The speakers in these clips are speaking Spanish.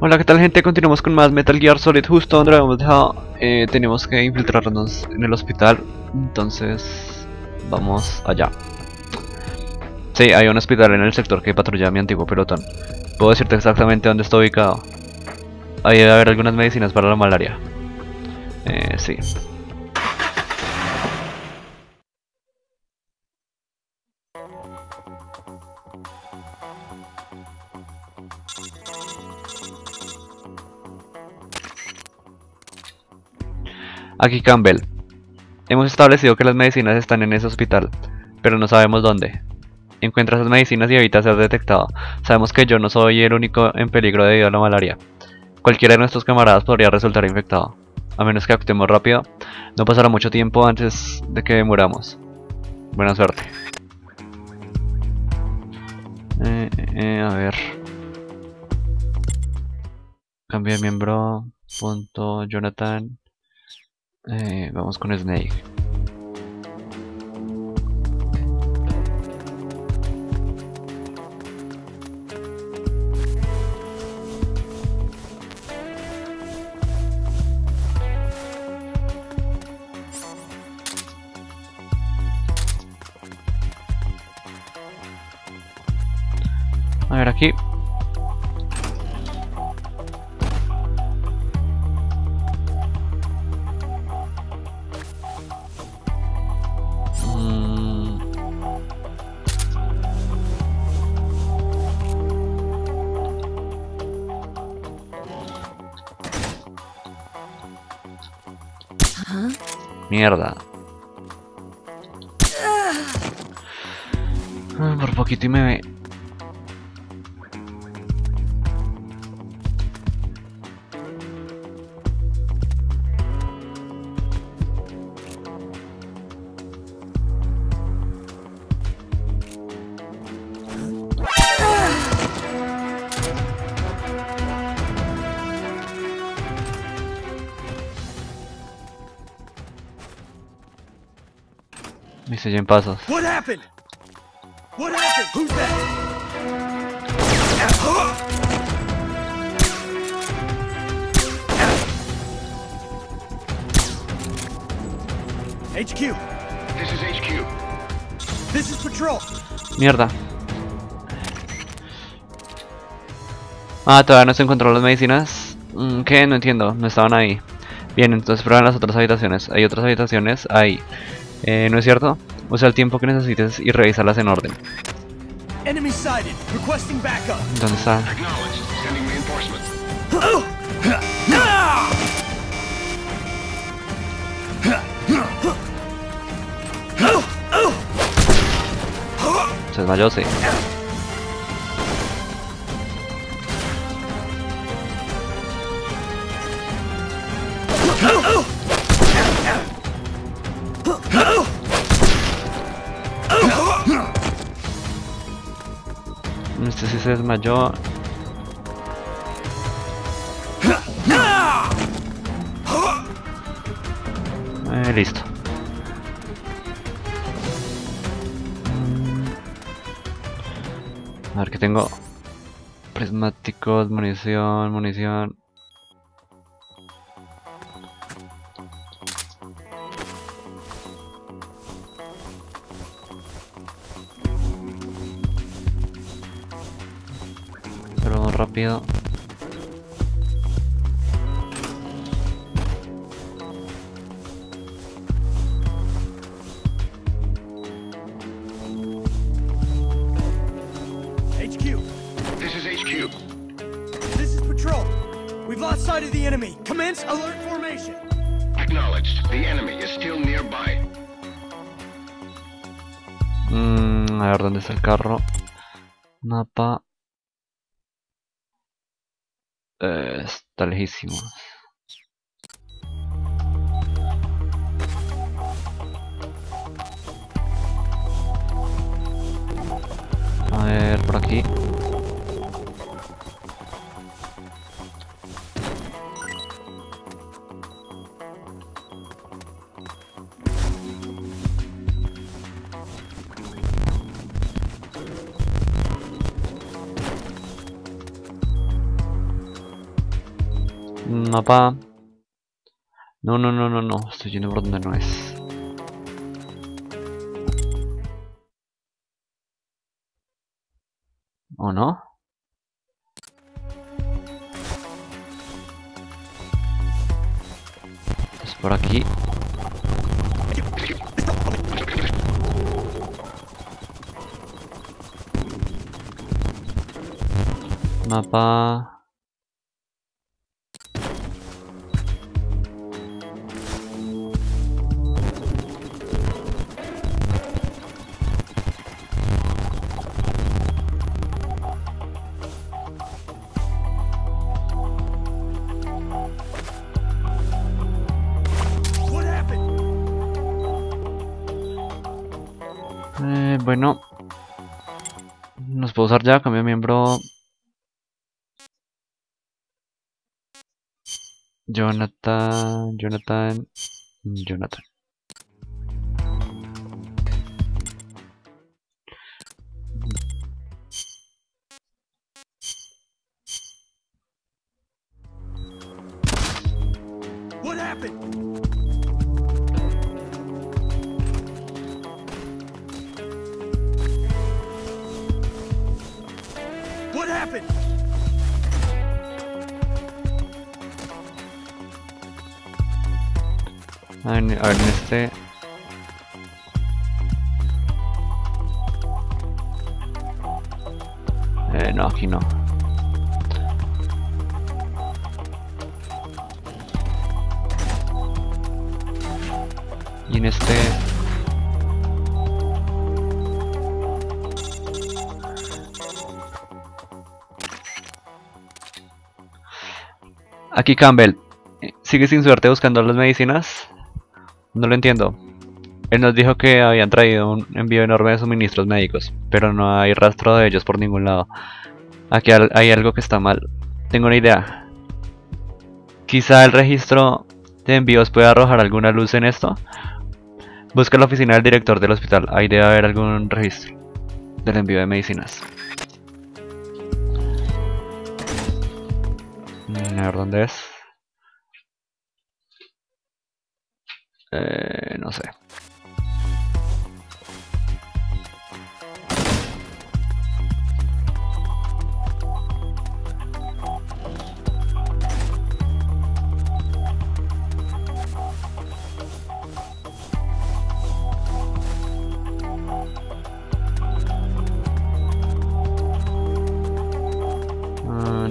Hola, ¿qué tal gente? Continuamos con más Metal Gear Solid justo donde lo habíamos dejado. Eh, tenemos que infiltrarnos en el hospital, entonces vamos allá. Sí, hay un hospital en el sector que patrulla mi antiguo pelotón. Puedo decirte exactamente dónde está ubicado. Ahí debe haber algunas medicinas para la malaria. Eh, sí. Aquí Campbell. Hemos establecido que las medicinas están en ese hospital, pero no sabemos dónde. Encuentra esas medicinas y evita ser detectado. Sabemos que yo no soy el único en peligro debido a la malaria. Cualquiera de nuestros camaradas podría resultar infectado. A menos que actuemos rápido, no pasará mucho tiempo antes de que muramos. Buena suerte. Eh, eh, a ver. Cambio de miembro. Jonathan. Eh, vamos con Snake. A ver aquí. Mierda. Ah, Por poquito y me ve. Me sellé en pasos. What happened? What happened? Who's that? HQ, This is HQ. this is patrol. Mierda. Ah, todavía no se encontró las medicinas. Mm, ¿Qué? No entiendo, no estaban ahí. Bien, entonces prueban las otras habitaciones. Hay otras habitaciones ahí. Eh, ¿No es cierto? Usa el tiempo que necesites y revísalas en orden. Enemy sighted. Requesting backup. ¿Dónde está? Se desmayó, sí. Este sí se desmayó. Eh, listo. A ver que tengo prismáticos, munición, munición. Pero. HQ, This is HQ. this is patrol. We've lost sight of the enemy. Commence alert formation. Acknowledged. The enemy is still nearby. Mm, a ver dónde está el carro. Mapa. Eh, está lejísimo. A ver, por aquí. Mapa. No, no, no, no, no. Estoy yendo por donde no es. ¿O no? Es por aquí. Mapa. Bueno. Nos puedo usar ya, cambio miembro. Jonathan, Jonathan, Jonathan. Y en este. Aquí Campbell. ¿Sigue sin suerte buscando las medicinas? No lo entiendo. Él nos dijo que habían traído un envío enorme de suministros médicos, pero no hay rastro de ellos por ningún lado. Aquí hay algo que está mal. Tengo una idea. Quizá el registro de envíos pueda arrojar alguna luz en esto. Busca la oficina del director del hospital. Ahí debe haber algún registro del envío de medicinas. Mm, A ver dónde es. Eh, no sé.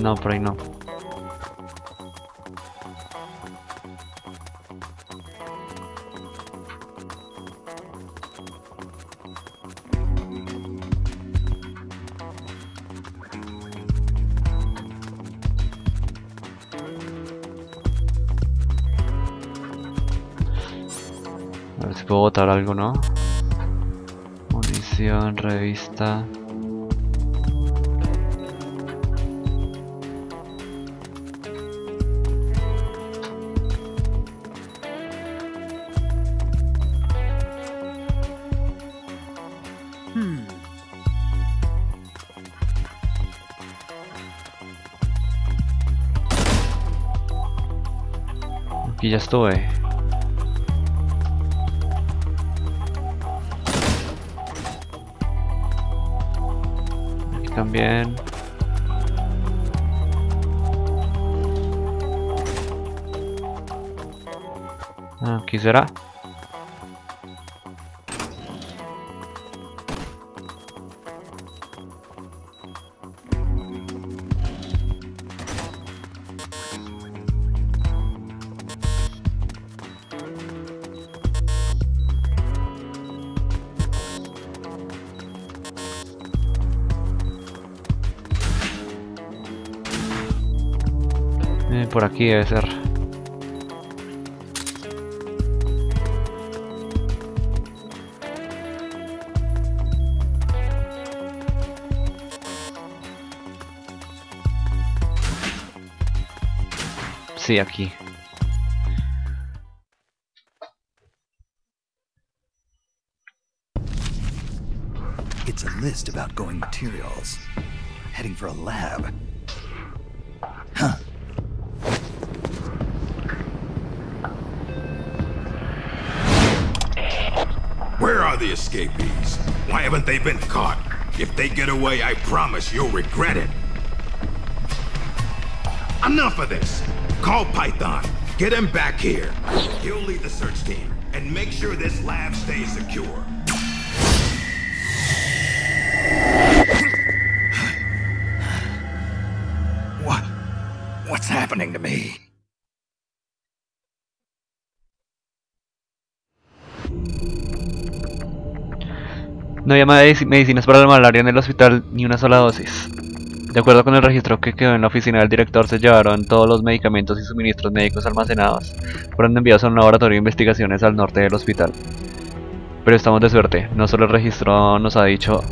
No, por ahí no. A ver si puedo botar algo, ¿no? Munición, revista. Aquí ya estuve. Aquí también. Ah, Aquí será. Aquí debe ser. Sí, aquí. It's a list of outgoing materials. Heading for a lab. Escapees? Why haven't they been caught? If they get away, I promise you'll regret it. Enough of this! Call Python. Get him back here. He'll lead the search team and make sure this lab stays secure. What? What's happening to me? No había medici- medicinas para la malaria en el hospital ni una sola dosis. De acuerdo con el registro que quedó en la oficina del director, se llevaron todos los medicamentos y suministros médicos almacenados. Fueron enviados a un laboratorio de investigaciones al norte del hospital. Pero estamos de suerte, no solo el registro nos ha dicho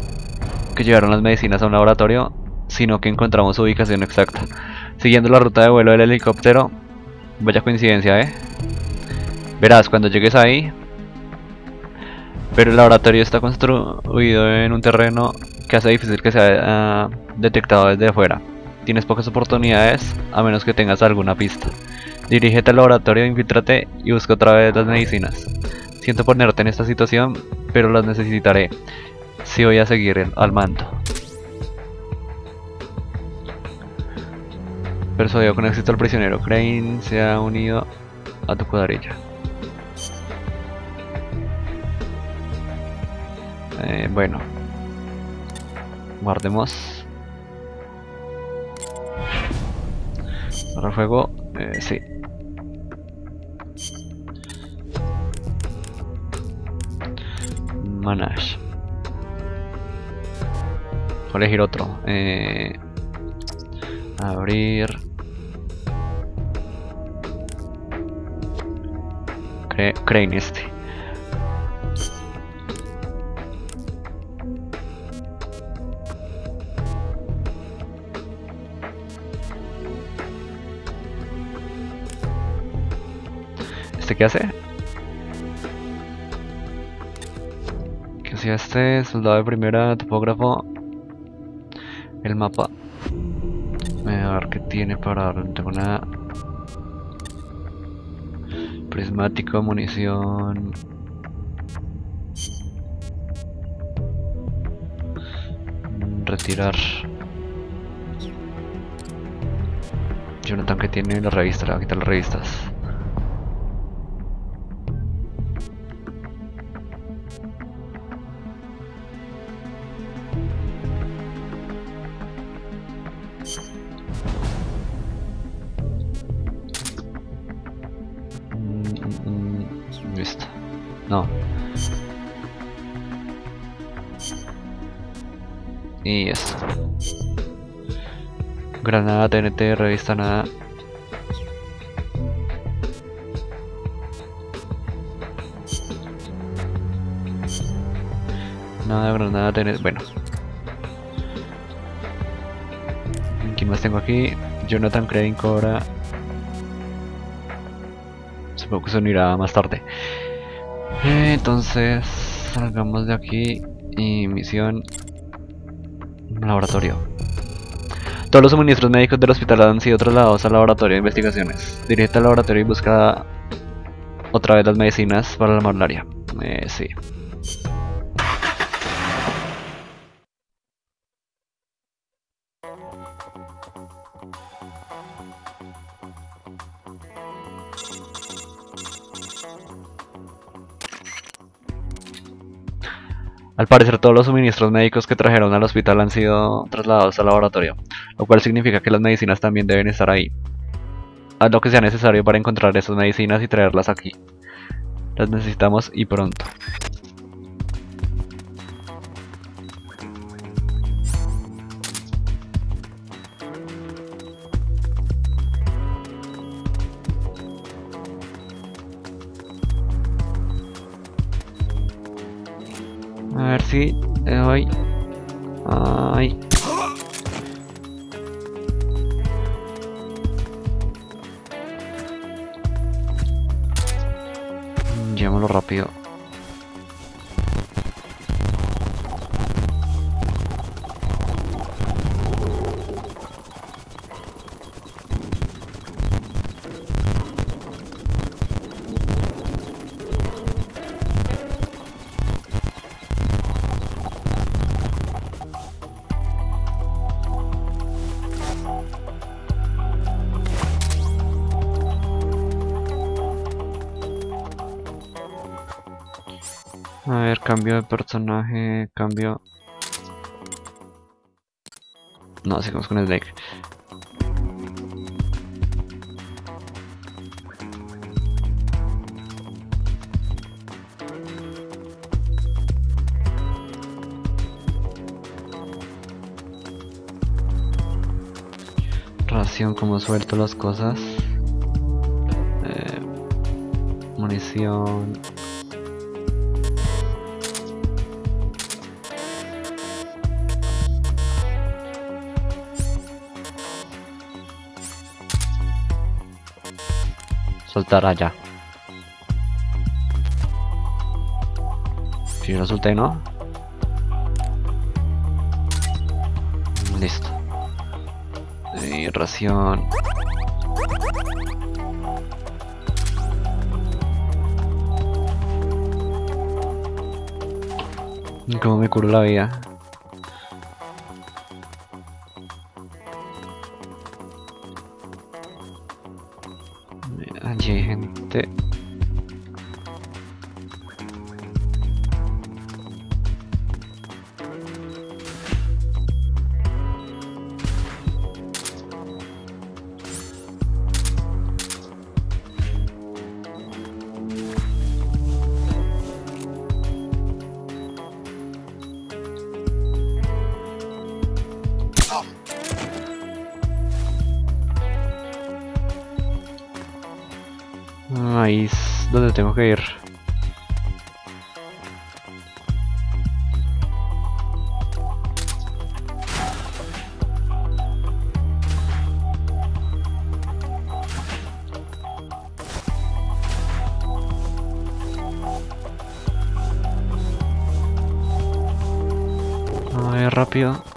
que llevaron las medicinas a un laboratorio, sino que encontramos su ubicación exacta. Siguiendo la ruta de vuelo del helicóptero, vaya coincidencia, ¿eh? Verás, cuando llegues ahí, pero el laboratorio está construido en un terreno que hace difícil que sea ah, detectado desde afuera. Tienes pocas oportunidades a menos que tengas alguna pista. Dirígete al laboratorio, infiltrate y busca otra vez las medicinas. Siento ponerte en esta situación, pero las necesitaré si voy a seguir al mando. Persuadió con éxito al prisionero. Crane se ha unido a tu cuadrilla. Eh, bueno. Guardemos. Ahora fuego. Eh, sí. Manage. Voy elegir otro. Eh, abrir. Crane este. ¿Este qué hace? ¿Qué hacía este? Soldado de primera, topógrafo. El mapa. A ver qué tiene para dar. No tengo nada. Prismático, munición. Retirar. Jonathan que tiene la revista, le voy a quitar las revistas. Granada, TNT, revista nada. Nada, granada, TNT. Bueno. ¿Quién más tengo aquí? Jonathan Crane Cobra. Supongo que se unirá más tarde. Eh, Entonces, salgamos de aquí. Y misión. Laboratorio. Todos los suministros médicos del hospital han sido trasladados al laboratorio de investigaciones. Dirígete al laboratorio y busca otra vez las medicinas para la malaria. Eh, sí. Al parecer todos los suministros médicos que trajeron al hospital han sido trasladados al laboratorio, lo cual significa que las medicinas también deben estar ahí. Haz lo que sea necesario para encontrar esas medicinas y traerlas aquí. Las necesitamos y pronto. A ver si le doy. Ay. Llevémoslo rápido. Cambio de personaje, cambio... No, sigamos con Snake. Ración, como suelto las cosas. Eh, munición. Soltar allá. Si lo solté, ¿no? Listo. Y ración. ¿Cómo me curo la vida? Es donde tengo que ir. A ver, rápido.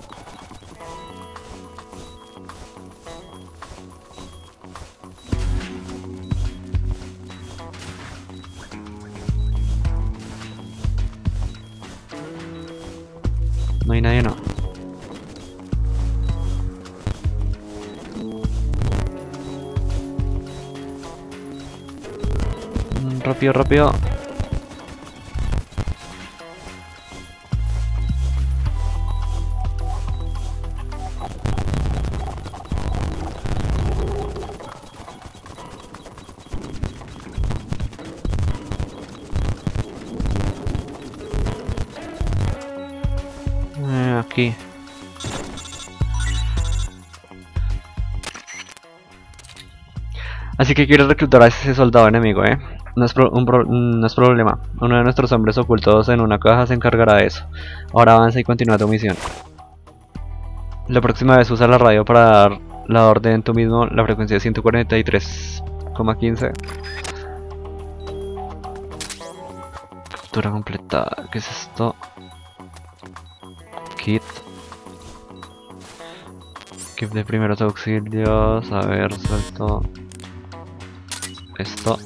Rápido, rápido. Eh, aquí. Así que quiero reclutar a ese soldado enemigo, ¿eh? No es, pro- un pro- no es problema. Uno de nuestros hombres ocultos en una caja se encargará de eso. Ahora avanza y continúa tu misión. La próxima vez usa la radio para dar la orden tú mismo. La frecuencia es 143,15. Captura completada. ¿Qué es esto? Kit. Kit de primeros auxilios. A ver, suelto. Esto.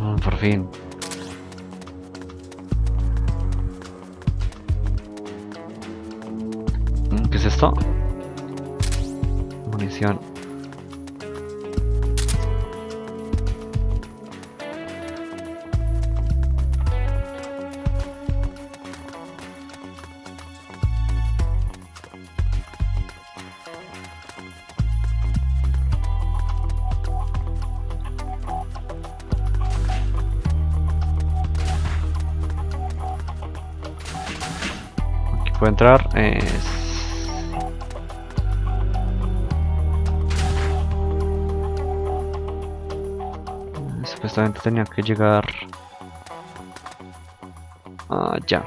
Ah, por fin. Mm, ¿Qué es esto? Munición. Entrar. Es... Supuestamente tenía que llegar allá.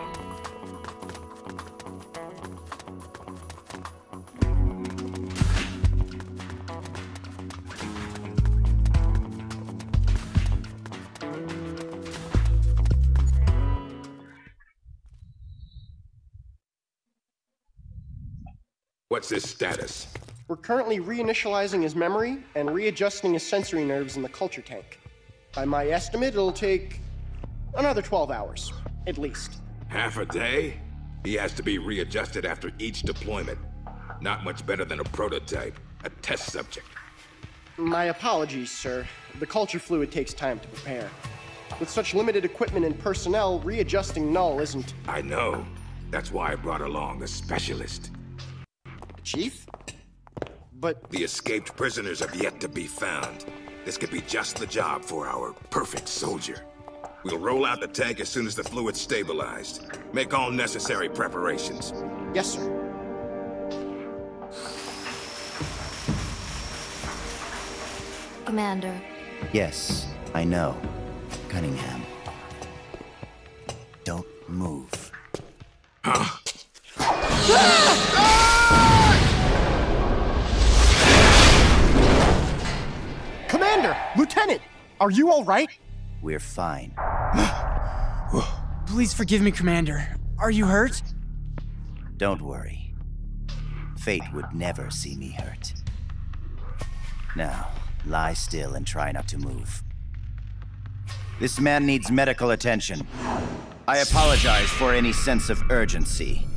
Reinitializing his memory and readjusting his sensory nerves in the culture tank. By my estimate, it'll take another 12 hours, at least. Half a day? He has to be readjusted after each deployment. Not much better than a prototype, a test subject. My apologies, sir. The culture fluid takes time to prepare. With such limited equipment and personnel, readjusting null isn't. I know. That's why I brought along a specialist. Chief? But The escaped prisoners have yet to be found. This could be just the job for our perfect soldier. We'll roll out the tank as soon as the fluid's stabilized. Make all necessary preparations. yes, sir. Commander, Yes, I know. Cunningham. Don't move. Commander! Ah! Lieutenant! Are you alright? We're fine. Please forgive me, Commander. Are you hurt? Don't worry. Fate would never see me hurt. Now, lie still and try not to move. This man needs medical attention. I apologize for any sense of urgency.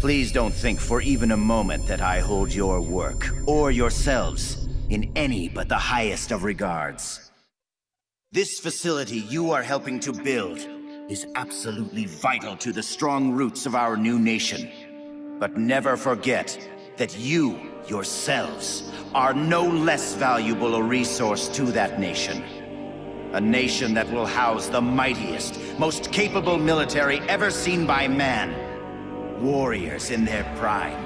Please don't think for even a moment that I hold your work, or yourselves, in any but the highest of regards. This facility you are helping to build is absolutely vital to the strong roots of our new nation. But never forget that you, yourselves, are no less valuable a resource to that nation. A nation that will house the mightiest, most capable military ever seen by man. Warriors in their prime.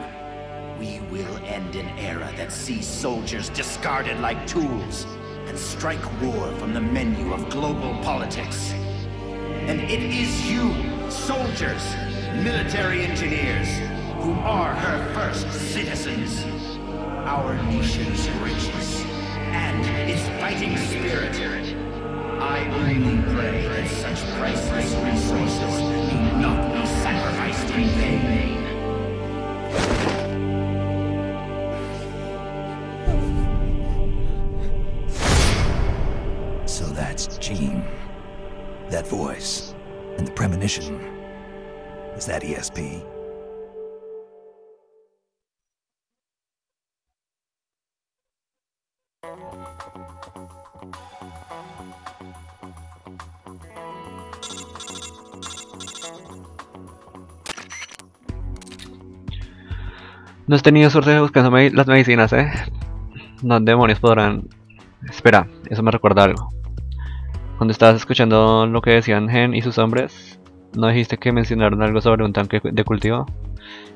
We will end an era that sees soldiers discarded like tools and strike war from the menu of global politics. And it is you, soldiers, military engineers, who are her first citizens. Our nation's riches and its fighting spirit. I only pray that such priceless resources do not be sacrificed in vain. Voice. And the premonition. Is that ESP? No has tenido suerte buscando las medicinas, ¿eh? ¿Dónde demonios podrán...? Espera, eso me recuerda algo. Cuando estabas escuchando lo que decían Gen y sus hombres, ¿no dijiste que mencionaron algo sobre un tanque de cultivo?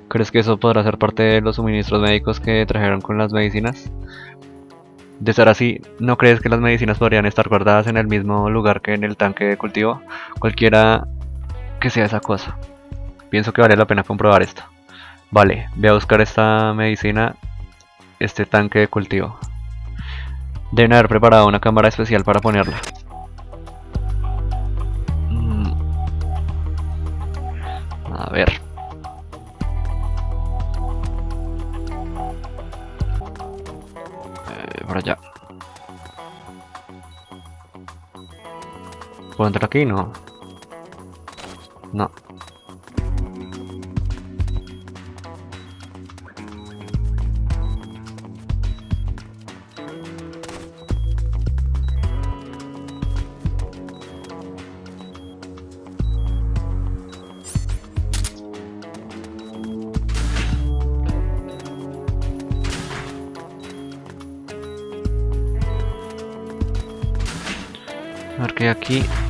¿Crees que eso podrá ser parte de los suministros médicos que trajeron con las medicinas? De ser así, ¿no crees que las medicinas podrían estar guardadas en el mismo lugar que en el tanque de cultivo? Cualquiera que sea esa cosa. Pienso que vale la pena comprobar esto. Vale, voy a buscar esta medicina, este tanque de cultivo. Deben haber preparado una cámara especial para ponerla. A ver. Eh, por allá. ¿Puedo entrar aquí? No. No. A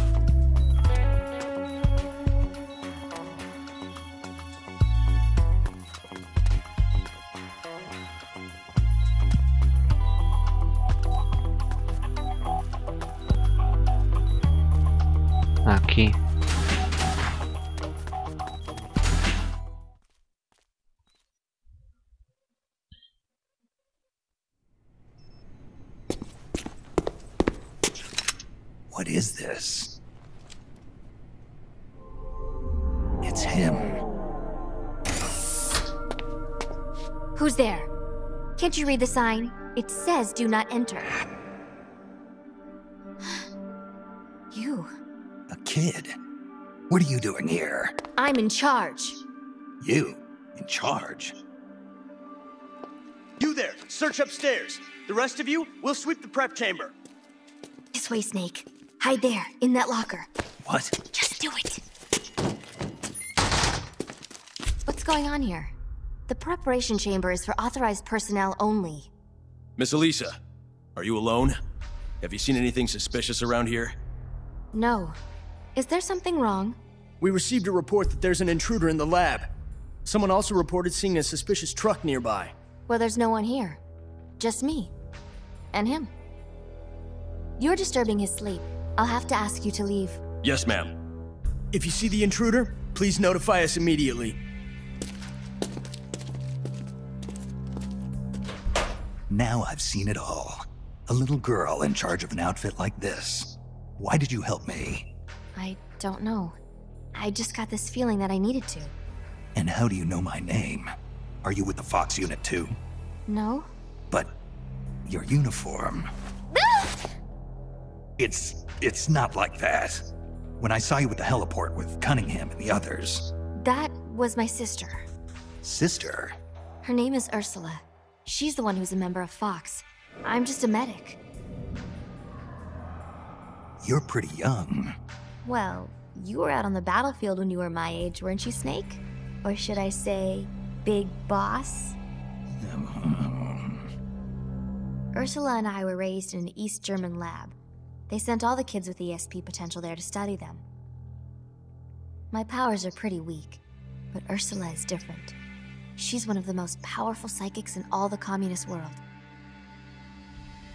read the sign? It says do not enter. you. A kid. What are you doing here? I'm in charge. You? In charge? You there, search upstairs. The rest of you, we'll sweep the prep chamber. This way, Snake. Hide there, in that locker. What? Just do it. What's going on here? The preparation chamber is for authorized personnel only. Miss Elisa, are you alone? Have you seen anything suspicious around here? No. Is there something wrong? We received a report that there's an intruder in the lab. Someone also reported seeing a suspicious truck nearby. Well, there's no one here. Just me. And him. You're disturbing his sleep. I'll have to ask you to leave. Yes, ma'am. If you see the intruder, please notify us immediately. Now I've seen it all. A little girl in charge of an outfit like this. Why did you help me? I don't know. I just got this feeling that I needed to. And how do you know my name? Are you with the Fox unit too? No? But your uniform. it's it's not like that. When I saw you at the heliport with Cunningham and the others. That was my sister. Sister? Her name is Ursula. She's the one who's a member of Fox. I'm just a medic. You're pretty young. Well, you were out on the battlefield when you were my age, weren't you, Snake? Or should I say, Big Boss? Ursula and I were raised in an East German lab. They sent all the kids with ESP potential there to study them. My powers are pretty weak, but Ursula is different. She's one of the most powerful psychics in all the communist world.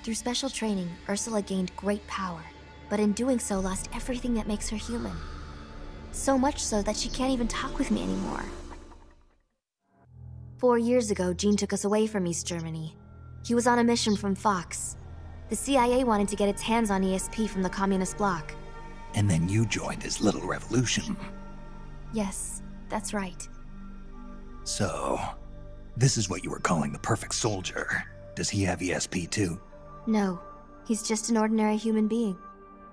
Through special training, Ursula gained great power, but in doing so lost everything that makes her human. So much so that she can't even talk with me anymore. Four years ago, Jean took us away from East Germany. He was on a mission from Fox. The CIA wanted to get its hands on ESP from the communist bloc. And then you joined his little revolution. Yes, that's right. So, this is what you were calling the perfect soldier. Does he have ESP too? No, he's just an ordinary human being.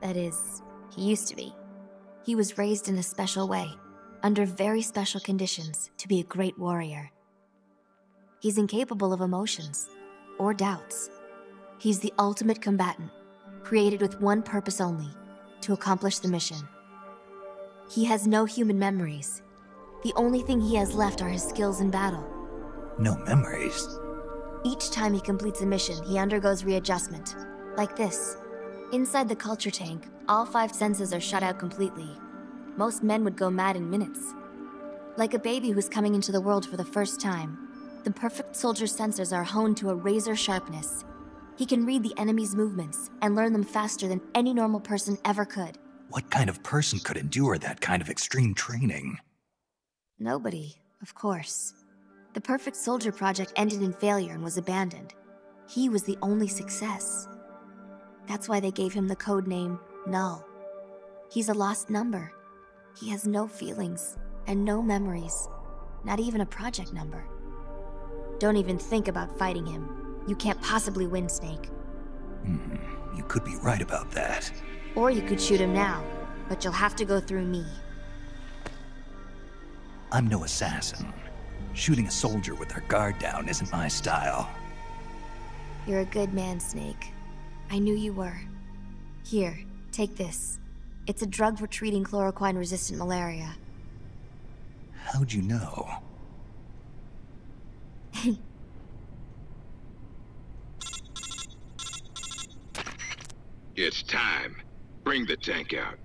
That is, he used to be. He was raised in a special way, under very special conditions, to be a great warrior. He's incapable of emotions or doubts. He's the ultimate combatant, created with one purpose only to accomplish the mission. He has no human memories. The only thing he has left are his skills in battle. No memories. Each time he completes a mission, he undergoes readjustment. Like this. Inside the culture tank, all five senses are shut out completely. Most men would go mad in minutes. Like a baby who's coming into the world for the first time, the perfect soldier's senses are honed to a razor sharpness. He can read the enemy's movements and learn them faster than any normal person ever could. What kind of person could endure that kind of extreme training? Nobody, of course. The Perfect Soldier project ended in failure and was abandoned. He was the only success. That's why they gave him the code name Null. He's a lost number. He has no feelings and no memories, not even a project number. Don't even think about fighting him. You can't possibly win, Snake. Hmm, you could be right about that. Or you could shoot him now, but you'll have to go through me. I'm no assassin. Shooting a soldier with their guard down isn't my style. You're a good man, Snake. I knew you were. Here, take this. It's a drug for treating chloroquine-resistant malaria. How'd you know? It's time. Bring the tank out.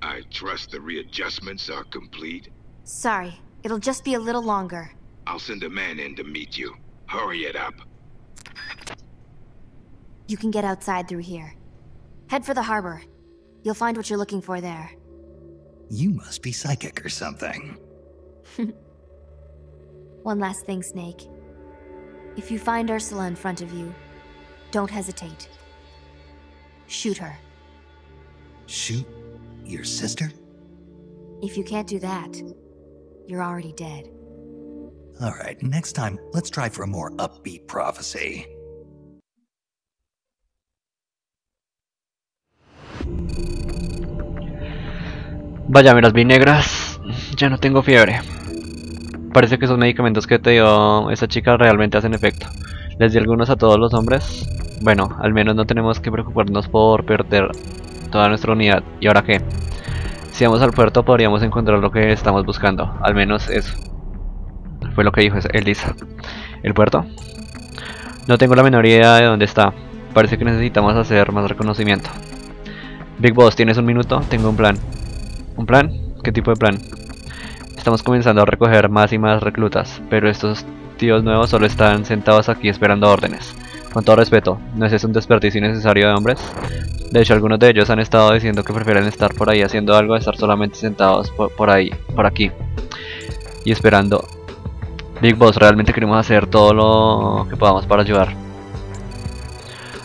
I trust the readjustments are complete. Sorry, it'll just be a little longer. I'll send a man in to meet you. Hurry it up. You can get outside through here. Head for the harbor. You'll find what you're looking for there. You must be psychic or something. One last thing, Snake. If you find Ursula in front of you, don't hesitate. Shoot her. Shoot your sister? If you can't do that, you're already dead. All right, next time, let's try for a more upbeat prophecy. Vaya, me las vi negras. Ya no tengo fiebre. Parece que esos medicamentos que te dio esa chica realmente hacen efecto. Les di algunos a todos los hombres. Bueno, al menos no tenemos que preocuparnos por perder toda nuestra unidad. ¿Y ahora qué? Si vamos al puerto podríamos encontrar lo que estamos buscando. Al menos eso. Fue lo que dijo Elisa. ¿El puerto? No tengo la menor idea de dónde está. Parece que necesitamos hacer más reconocimiento. Big Boss, ¿tienes un minuto? Tengo un plan. ¿Un plan? ¿Qué tipo de plan? Estamos comenzando a recoger más y más reclutas, pero estos tíos nuevos solo están sentados aquí esperando órdenes. Con todo respeto, ¿no es un desperdicio innecesario de hombres? De hecho, algunos de ellos han estado diciendo que prefieren estar por ahí haciendo algo a estar solamente sentados por, ahí, por aquí. Y esperando. Big Boss, realmente queremos hacer todo lo que podamos para ayudar.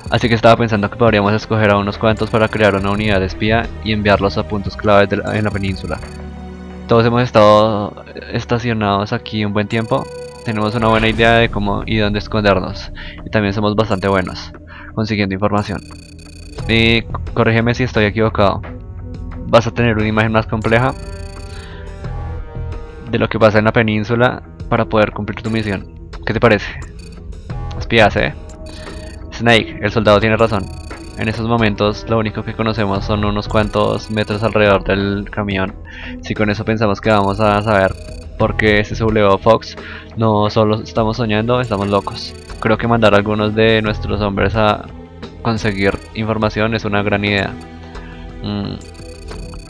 Así que estaba pensando que podríamos escoger a unos cuantos para crear una unidad de espía y enviarlos a puntos claves en la península. Todos hemos estado estacionados aquí un buen tiempo, tenemos una buena idea de cómo y dónde escondernos, y también somos bastante buenos consiguiendo información. Y corrígeme si estoy equivocado. Vas a tener una imagen más compleja de lo que pasa en la península para poder cumplir tu misión. ¿Qué te parece? Espías, eh. Snake, el soldado tiene razón. En esos momentos lo único que conocemos son unos cuantos metros alrededor del camión. Si con eso pensamos que vamos a saber por qué SW Fox, no solo estamos soñando, estamos locos. Creo que mandar a algunos de nuestros hombres a conseguir información es una gran idea. Mm,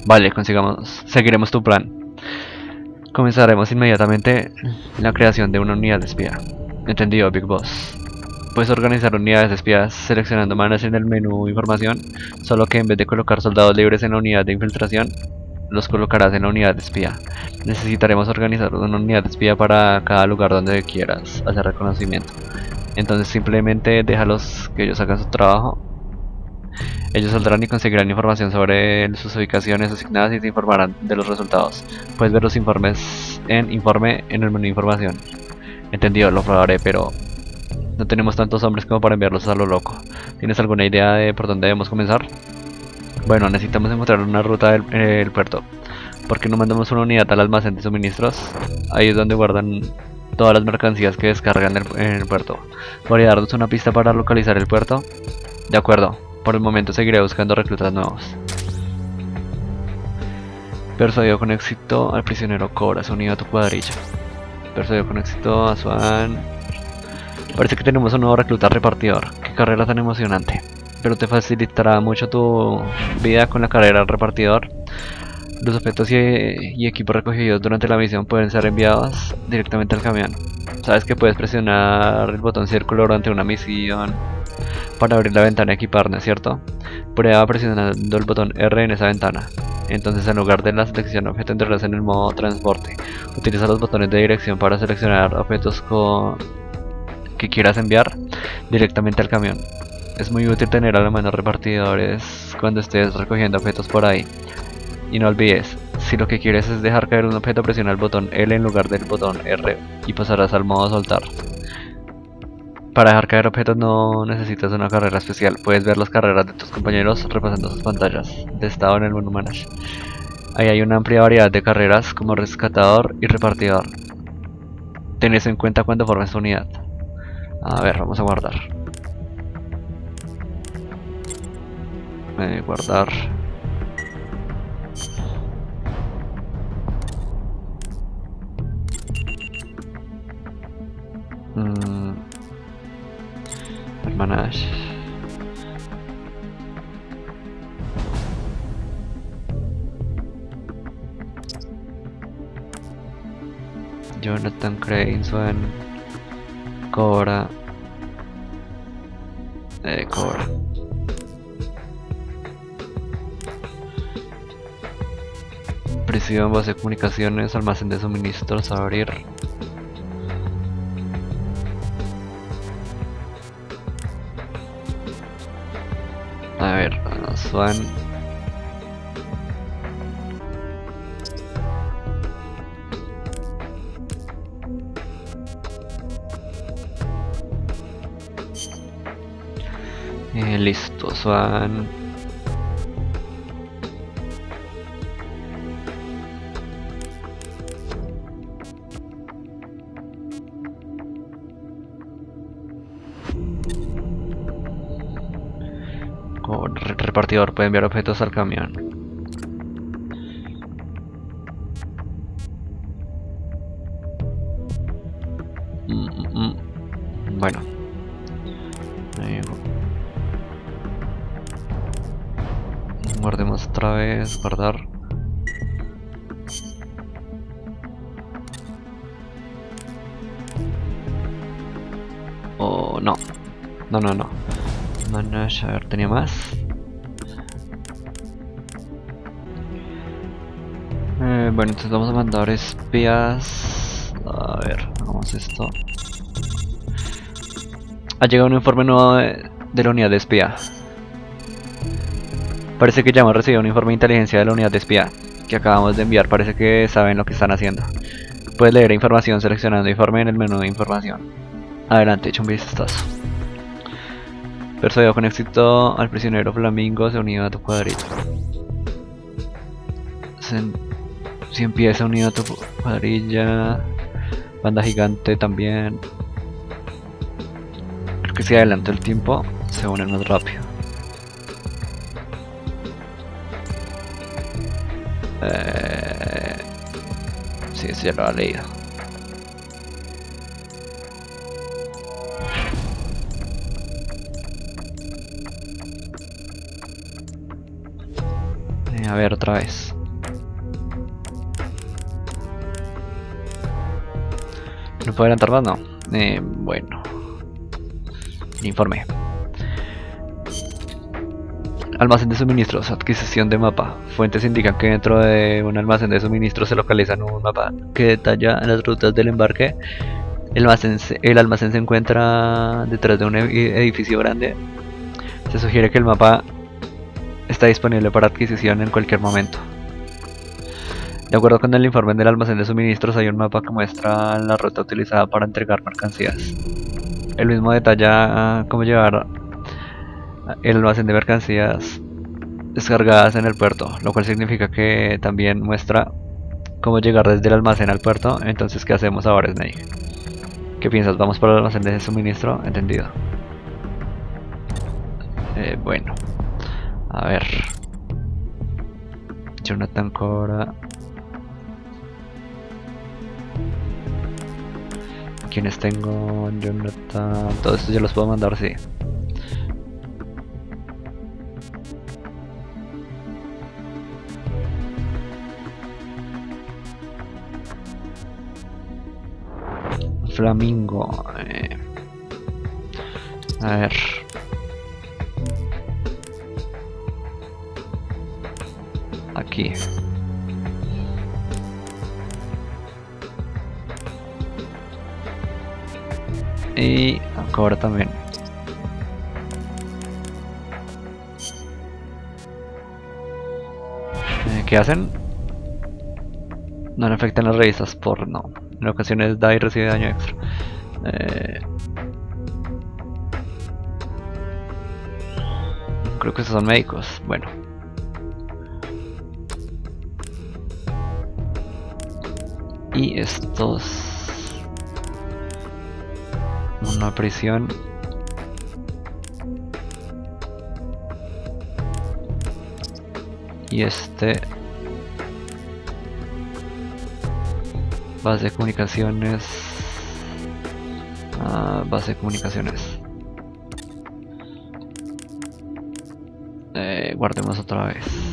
vale, consigamos, seguiremos tu plan. Comenzaremos inmediatamente la creación de una unidad de espía. Entendido, Big Boss. Puedes organizar unidades de espías seleccionando manos en el menú información, solo que en vez de colocar soldados libres en la unidad de infiltración, los colocarás en la unidad de espía. Necesitaremos organizar una unidad de espía para cada lugar donde quieras hacer reconocimiento. Entonces simplemente déjalos que ellos hagan su trabajo. Ellos saldrán y conseguirán información sobre sus ubicaciones asignadas y te informarán de los resultados. Puedes ver los informes en informe en el menú información. Entendido, lo probaré, pero no tenemos tantos hombres como para enviarlos a lo loco. ¿Tienes alguna idea de por dónde debemos comenzar? Bueno, necesitamos encontrar una ruta del puerto. ¿Por qué no mandamos una unidad al almacén de suministros? Ahí es donde guardan todas las mercancías que descargan en el puerto. ¿Podría darnos una pista para localizar el puerto? De acuerdo, por el momento seguiré buscando reclutas nuevos. Persuadió con éxito al prisionero Cobra, se a tu cuadrilla. Persuadió con éxito a Swan. Parece que tenemos un nuevo recluta repartidor. Qué carrera tan emocionante. Pero te facilitará mucho tu vida con la carrera repartidor. Los objetos y, equipos recogidos durante la misión pueden ser enviados directamente al camión. Sabes que puedes presionar el botón círculo durante una misión para abrir la ventana y equipar, ¿no es cierto? Prueba presionando el botón R en esa ventana. Entonces en lugar de la selección objeto entrarás en el modo transporte. Utiliza los botones de dirección para seleccionar objetos que quieras enviar directamente al camión. Es muy útil tener a la mano repartidores cuando estés recogiendo objetos por ahí. Y no olvides, si lo que quieres es dejar caer un objeto, presiona el botón L en lugar del botón R y pasarás al modo soltar. Para dejar caer objetos no necesitas una carrera especial, puedes ver las carreras de tus compañeros repasando sus pantallas de estado en el menú Manage. Ahí hay una amplia variedad de carreras como rescatador y repartidor. Ten eso en cuenta cuando formes tu unidad. A ver, vamos a guardar. Eh, guardar. Mm. Hermanas. Jonathan Crane, Swan, Cora, Presión base de comunicaciones, almacén de suministros, abrir. A ver, Swan. Eh, listo, Swan. Repartidor puede enviar objetos al camión. Mm, mm, mm. Bueno. Eh, guardemos otra vez, guardar. O no. No, no, no. Manage, a ver, tenía más. Bueno, entonces vamos a mandar espías. A ver, hagamos esto. Ha llegado un informe nuevo de, la unidad de espía. Parece que ya hemos recibido un informe de inteligencia de la unidad de espía que acabamos de enviar. Parece que saben lo que están haciendo. Puedes leer información seleccionando informe en el menú de información. Adelante, echa un vistazo. Persuadido con éxito al prisionero Flamingo se unido a tu cuadrilla. Se, si empieza unido a tu cuadrilla. Banda gigante también. Creo que si adelanto el tiempo se unen más rápido. Eh, sí, ya lo ha leído. Eh, a ver, otra vez. ¿No adelantar más? No. Eh, bueno. Informe. Almacén de suministros, adquisición de mapa. Fuentes indican que dentro de un almacén de suministros se localiza un mapa que detalla las rutas del embarque. El almacén, el almacén se encuentra detrás de un edificio grande. Se sugiere que el mapa está disponible para adquisición en cualquier momento. De acuerdo con el informe del almacén de suministros, hay un mapa que muestra la ruta utilizada para entregar mercancías. El mismo detalla cómo llevar el almacén de mercancías descargadas en el puerto, lo cual significa que también muestra cómo llegar desde el almacén al puerto. Entonces, ¿qué hacemos ahora, Snake? ¿Qué piensas? ¿Vamos por el almacén de suministro? Entendido. Eh, bueno. A ver. Jonathan Cora. ¿Quiénes tengo? Jonathan. Todos estos ya los puedo mandar, sí. Flamingo. Eh. A ver. Aquí. Y ahora también. Eh, ¿Qué hacen? No le afectan las revistas por no. En ocasiones da y recibe daño extra. Eh... Creo que esos son médicos. Bueno. Y estos... Una prisión. Y este base de comunicaciones ah, base de comunicaciones eh, guardemos otra vez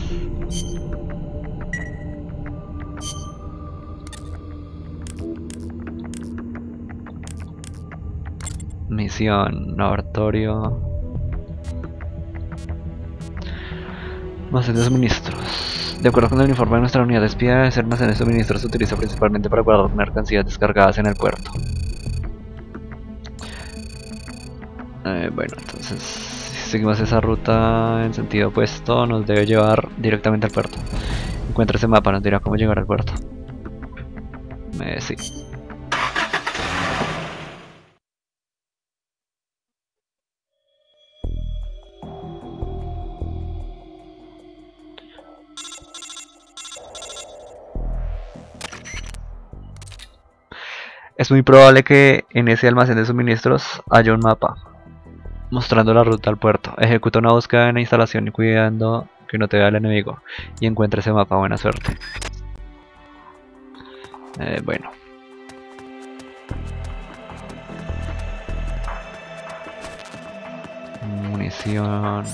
misión laboratorio base de suministros de acuerdo con el informe de nuestra unidad de espía, ese almacén de suministros se utiliza principalmente para guardar mercancías descargadas en el puerto. Eh, bueno, entonces si seguimos esa ruta en sentido opuesto nos debe llevar directamente al puerto. Encuentra ese mapa, nos dirá cómo llegar al puerto. Eh, sí. Muy probable que en ese almacén de suministros haya un mapa. mostrando la ruta al puerto. Ejecuta una búsqueda en la instalación y cuidando que no te vea el enemigo. Y encuentra ese mapa, buena suerte. Eh, bueno. Munición.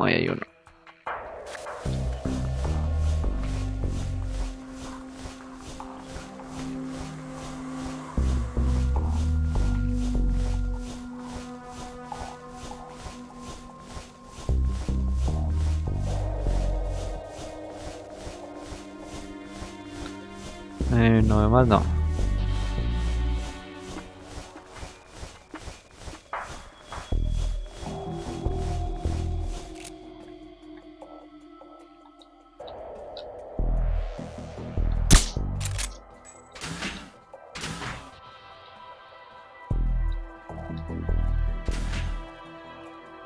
Ahí hay uno. Eh, no veo más, no.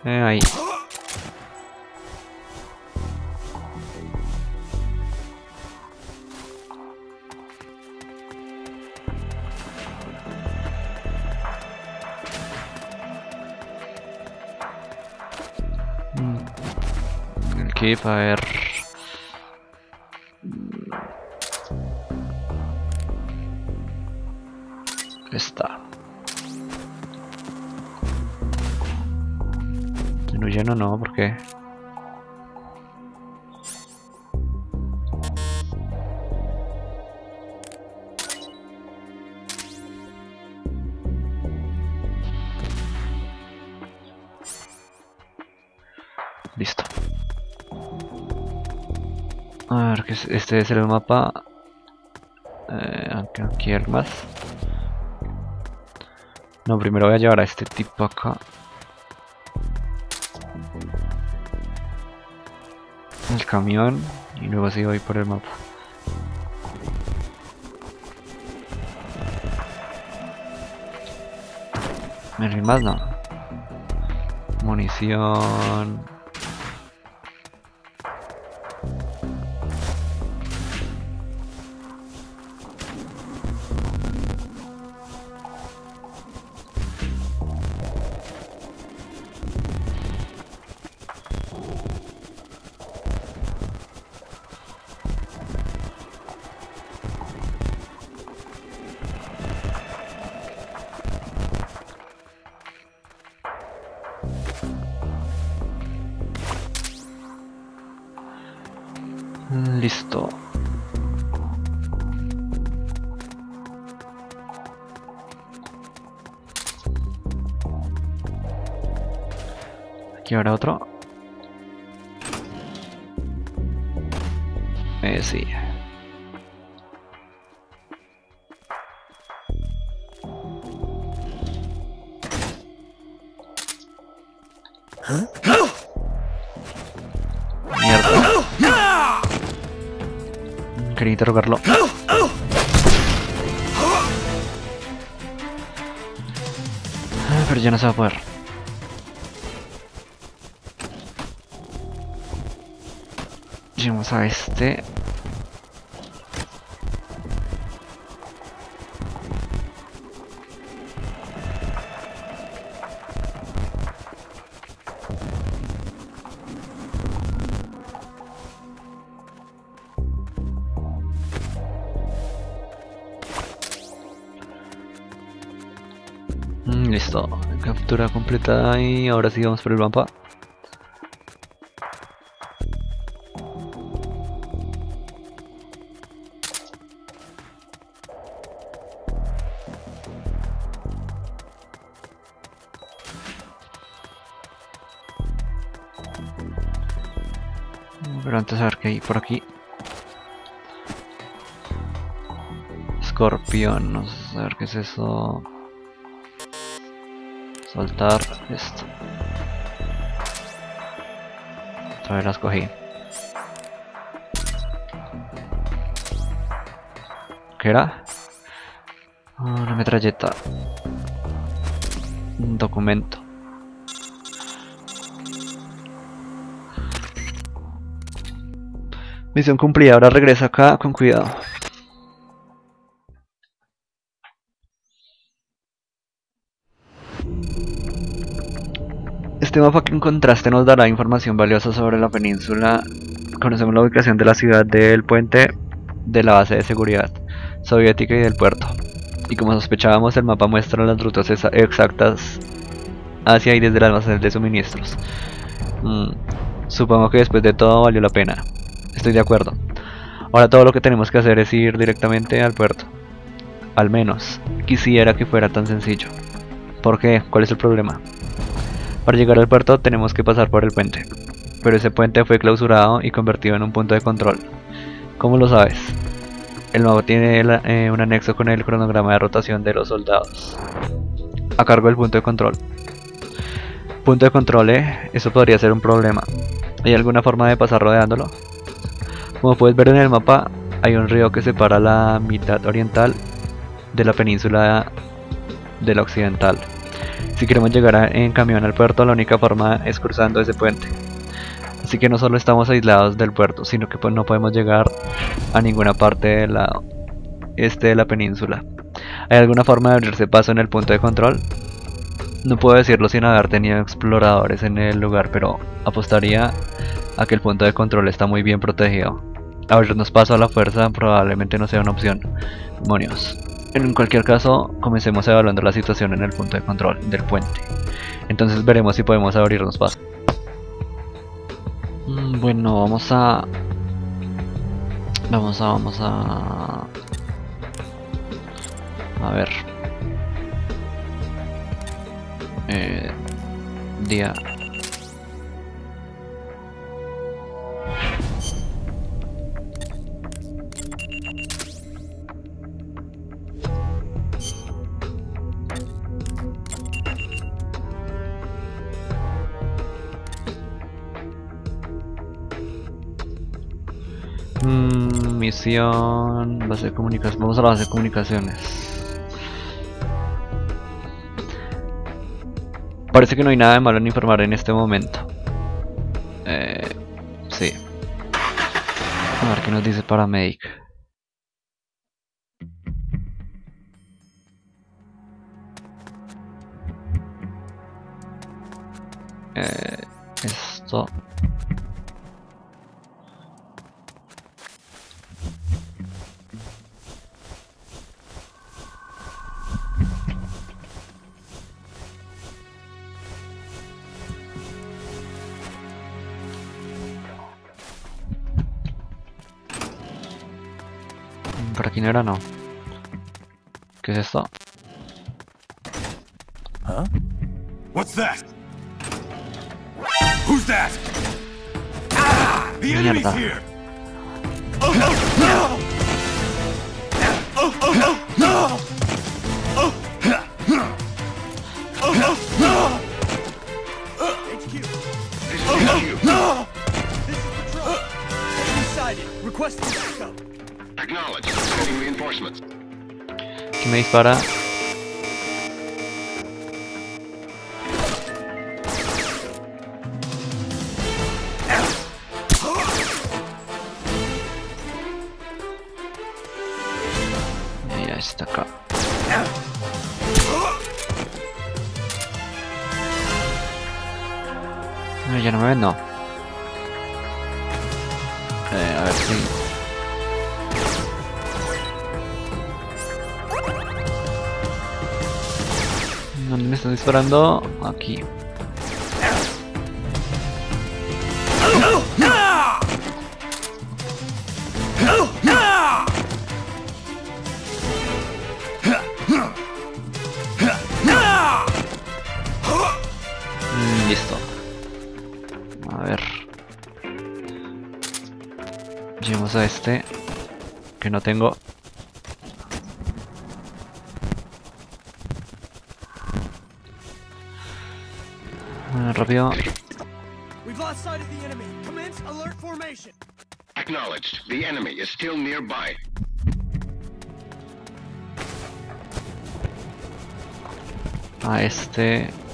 Eh, ahí. Keep, a ver. Está. No lleno no, porque Este es el mapa. Eh, aunque no quiero más. No, primero voy a llevar a este tipo acá. El camión y luego así voy por el mapa. ¿Me más? No. Munición. Aquí habrá otro. Eh, sí. Mierda. Quería interrogarlo. Ah, Pero ya no se va a poder. Llevamos a este. Mm, listo, captura completada y ahora sí vamos por el mapa. Pero antes a ver qué hay por aquí. Escorpión, no sé a ver qué es eso. Soltar esto. Otra vez las cogí. ¿Qué era? Ah, una metralleta. Un documento. Misión cumplida, ahora regresa acá con cuidado. Este mapa que encontraste nos dará información valiosa sobre la península. Conocemos la ubicación de la ciudad del puente, de la base de seguridad soviética y del puerto. Y como sospechábamos, el mapa muestra las rutas exactas hacia y desde las bases de suministros. Mm, supongo que después de todo valió la pena. Estoy de acuerdo. Ahora todo lo que tenemos que hacer es ir directamente al puerto. Al menos, quisiera que fuera tan sencillo. ¿Por qué? ¿Cuál es el problema? Para llegar al puerto tenemos que pasar por el puente. Pero ese puente fue clausurado y convertido en un punto de control. ¿Cómo lo sabes? El mapa tiene eh, un anexo con el cronograma de rotación de los soldados. A cargo del punto de control. Punto de control, eh. Eso podría ser un problema. ¿Hay alguna forma de pasar rodeándolo? Como puedes ver en el mapa, hay un río que separa la mitad oriental de la península de la occidental. Si queremos llegar en camión al puerto, la única forma es cruzando ese puente. Así que no solo estamos aislados del puerto, sino que pues, no podemos llegar a ninguna parte del lado este de la península. ¿Hay alguna forma de abrirse paso en el punto de control? No puedo decirlo sin haber tenido exploradores en el lugar, pero apostaría a que el punto de control está muy bien protegido. Abrirnos paso a la fuerza probablemente no sea una opción. Demonios. En cualquier caso, comencemos evaluando la situación en el punto de control del puente. Entonces veremos si podemos abrirnos paso. Mm, Bueno, vamos a... Vamos a... Vamos a... A ver. Eh, día. Mm, misión, base de comunicaciones. Vamos a la base de comunicaciones. Parece que no hay nada de malo en informar en este momento. Eh, sí. A ver qué nos dice Paramedic. Eh, esto. Aquí no era, no. ¿Qué es esto? Huh? What's that? Who's that? Ah! The enemy's here! ¿Quién Aquí. Mm, Listo. A ver. Llevamos a este. Que no tengo. Formation. Acknowledged. The enemy is still nearby. A este.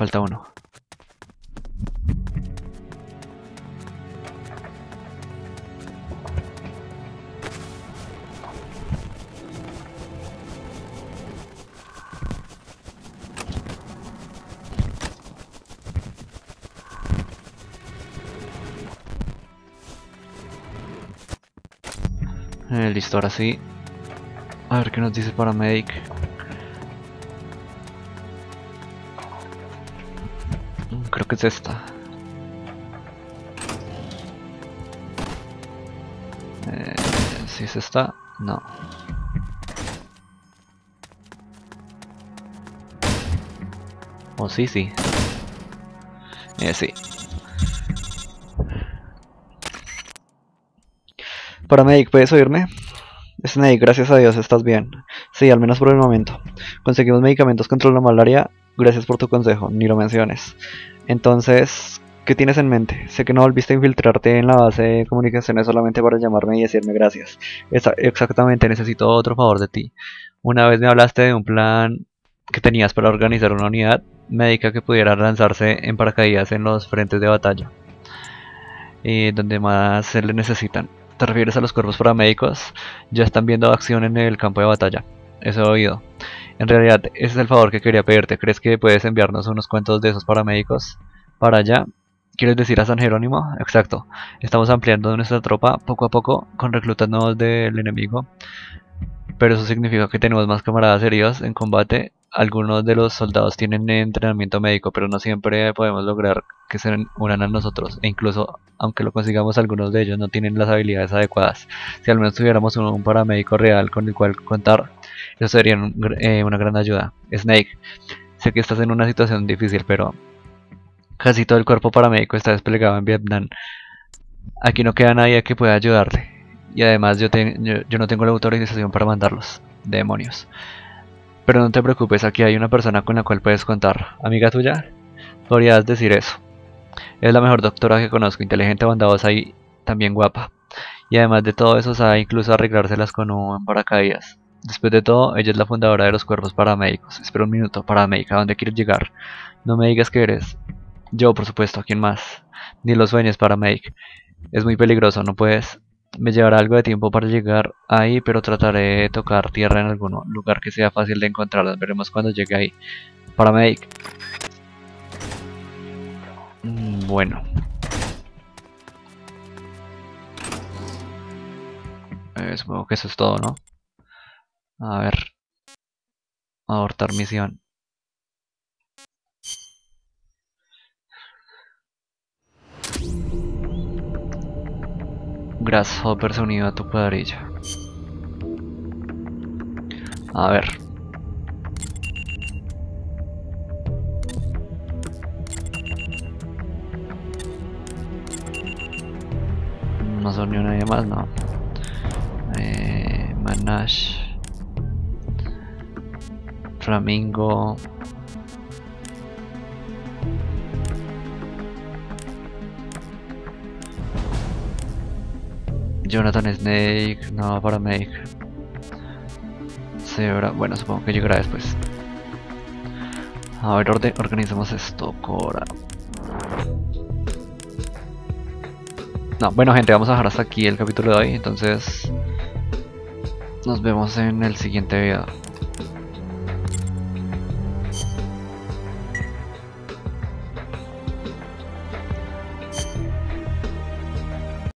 Falta uno. Eh, listo, ahora sí. A ver qué nos dice Paramedic. Que es esta. Eh, si es esta, no. O sí, sí. Eh, sí. Paramedic, ¿puedes oírme? Snake, gracias a Dios, estás bien. Sí, al menos por el momento. Conseguimos medicamentos contra la malaria. Gracias por tu consejo, ni lo menciones. Entonces, ¿qué tienes en mente? Sé que no volviste a infiltrarte en la base de comunicaciones solamente para llamarme y decirme gracias. Exactamente, necesito otro favor de ti. Una vez me hablaste de un plan que tenías para organizar una unidad médica que pudiera lanzarse en paracaídas en los frentes de batalla. Y donde más se le necesitan. ¿Te refieres a los cuerpos paramédicos? Ya están viendo acción en el campo de batalla. Eso he oído. En realidad, ese es el favor que quería pedirte. ¿Crees que puedes enviarnos unos cuantos de esos paramédicos para allá? ¿Quieres decir a San Jerónimo? Exacto. Estamos ampliando nuestra tropa poco a poco con reclutas nuevos del enemigo. Pero eso significa que tenemos más camaradas heridos en combate. Algunos de los soldados tienen entrenamiento médico, pero no siempre podemos lograr que se unan a nosotros. E incluso, aunque lo consigamos, algunos de ellos no tienen las habilidades adecuadas. Si al menos tuviéramos un, un paramédico real con el cual contar, eso sería eh, una gran ayuda. Snake, sé que estás en una situación difícil, pero casi todo el cuerpo paramédico está desplegado en Vietnam. Aquí no queda nadie que pueda ayudarte. Y además yo, yo no tengo la autorización para mandarlos. Demonios. Pero no te preocupes, aquí hay una persona con la cual puedes contar. ¿Amiga tuya? Podrías decir eso. Es la mejor doctora que conozco, inteligente, bondadosa y también guapa. Y además de todo eso sabe incluso arreglárselas con un paracaídas. Después de todo, ella es la fundadora de los cuerpos paramédicos. Espera un minuto, paramédica, ¿a dónde quieres llegar? No me digas que eres. Yo, por supuesto, ¿a quién más? Ni los sueños, paramedic. Es muy peligroso, no puedes. Me llevará algo de tiempo para llegar ahí, pero trataré de tocar tierra en algún lugar que sea fácil de encontrar. Veremos cuando llegue ahí. Paramedic. Mm, Bueno. Eh, supongo que eso es todo, ¿no? A ver. Abortar misión. Grasshopper se unido a tu cuadrilla. A ver. No son ni nadie más, no. Eh, Manash. Flamingo. Jonathan Snake, no para Make. Zebra, bueno, supongo que llegará después. A ver, orde- organizamos esto, Cora. No, bueno gente, vamos a dejar hasta aquí el capítulo de hoy, entonces nos vemos en el siguiente video.